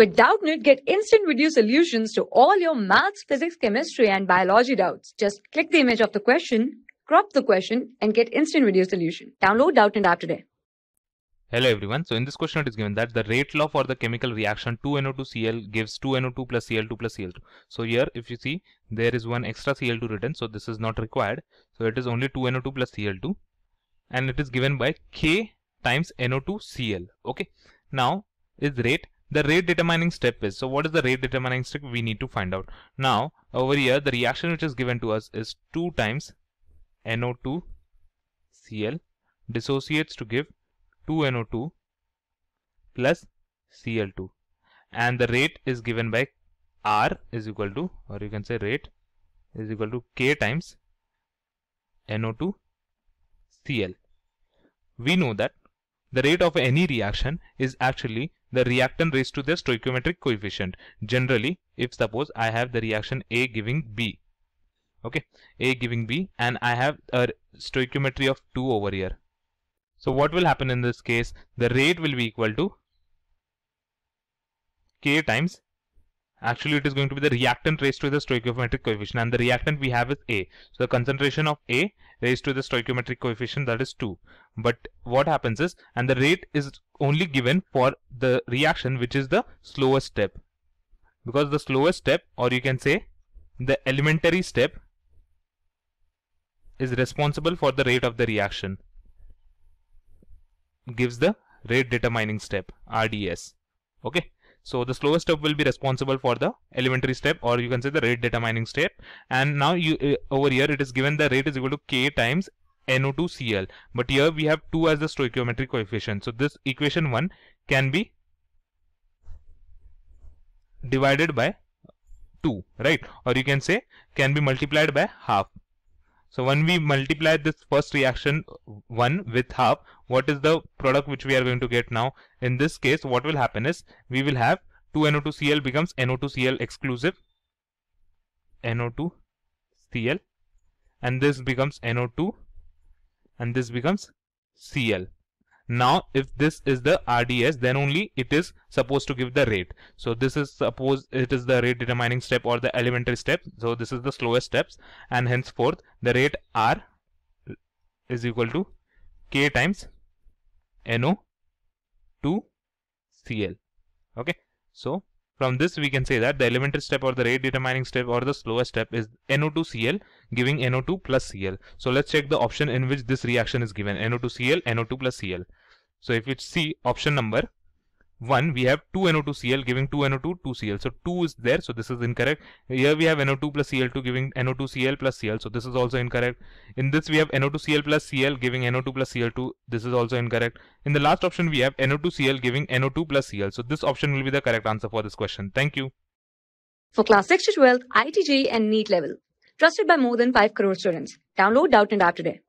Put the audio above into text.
With Doubtnut, get instant video solutions to all your maths, physics, chemistry, and biology doubts. Just click the image of the question, crop the question, and get instant video solution. Download Doubtnut app today. Hello everyone. So in this question it is given that the rate law for the chemical reaction 2NO2Cl gives 2NO2 plus Cl2 plus Cl2. So here if you see there is one extra Cl2 written so this is not required. So it is only 2NO2 plus Cl2 and it is given by K times NO2Cl. Okay. Now is rate the rate determining step is. So what is the rate determining step we need to find out. Now over here the reaction which is given to us is 2 times NO2Cl dissociates to give 2NO2 plus Cl2 and the rate is given by R is equal to or you can say rate is equal to K times NO2 Cl. We know that the rate of any reaction is actually the reactant raised to the stoichiometric coefficient. Generally, if suppose I have the reaction A giving B, okay, A giving B and I have a stoichiometry of 2 over here. So what will happen in this case? The rate will be equal to K times actually it is going to be the reactant raised to the stoichiometric coefficient and the reactant we have is A. So the concentration of A raised to the stoichiometric coefficient that is 2. But what happens is and the rate is only given for the reaction which is the slowest step. Because the slowest step or you can say the elementary step is responsible for the rate of the reaction gives the rate determining step RDS. Okay. So the slowest step will be responsible for the elementary step or you can say the rate determining step. And now you uh, over here it is given the rate is equal to K times NO2Cl but here we have 2 as the stoichiometric coefficient. So this equation 1 can be divided by 2 right? Or you can say can be multiplied by half so when we multiply this first reaction 1 with half, what is the product which we are going to get now? In this case, what will happen is we will have 2NO2Cl becomes NO2Cl exclusive, NO2Cl, and this becomes NO2, and this becomes Cl. Now, if this is the RDS, then only it is supposed to give the rate. So this is suppose it is the rate determining step or the elementary step. So this is the slowest steps and henceforth the rate R is equal to K times NO 2 Cl. Okay. So from this we can say that the elementary step or the rate determining step or the slowest step is NO2Cl giving NO2 plus Cl. So let's check the option in which this reaction is given NO2Cl, NO2 plus Cl. So if you see option number 1 we have 2 NO2Cl giving 2 NO2 2Cl. So 2 is there so this is incorrect. Here we have NO2 plus Cl2 giving NO2Cl plus Cl. So this is also incorrect. In this we have NO2Cl plus Cl giving NO2 plus Cl2. This is also incorrect. In the last option we have NO2Cl giving NO2 plus Cl. So this option will be the correct answer for this question. Thank you. For class 6 to 12, IIT JEE and NEET level. Trusted by more than 5 crore students. Download Doubtnut app today.